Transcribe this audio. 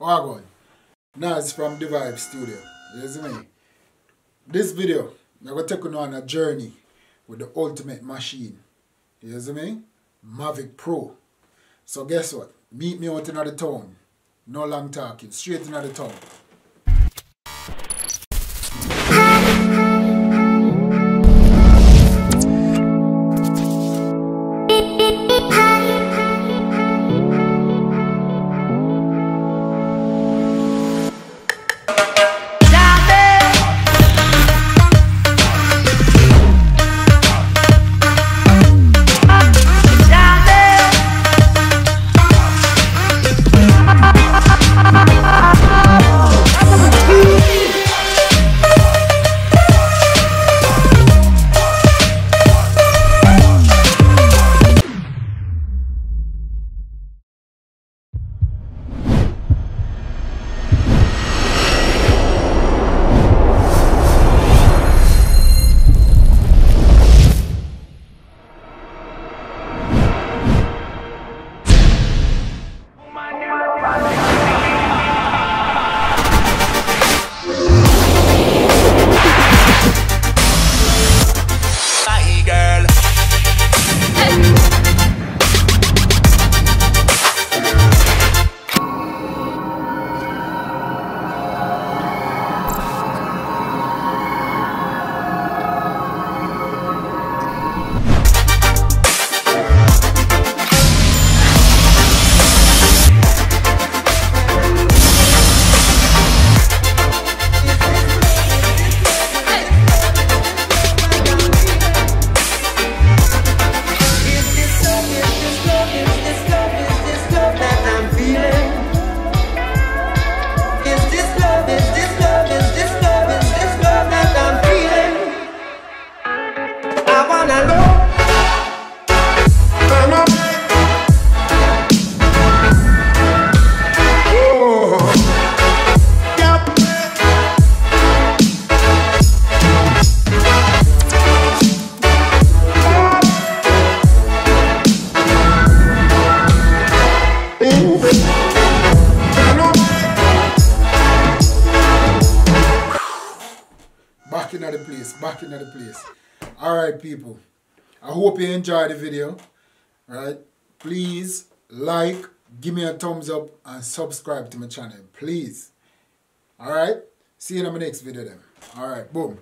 Oh, Wagon. Naz from Divibz Studio. You see me? This video, I'm going to take you on a journey with the ultimate machine. You see me? Mavic Pro. So guess what? Meet me out in the town. No long talking. Straight in the town. Back in the place. Back in the place. Alright people. I hope you enjoyed the video. Right? Please like, give me a thumbs up and subscribe to my channel. Please. Alright? See you in my next video then. Alright, boom.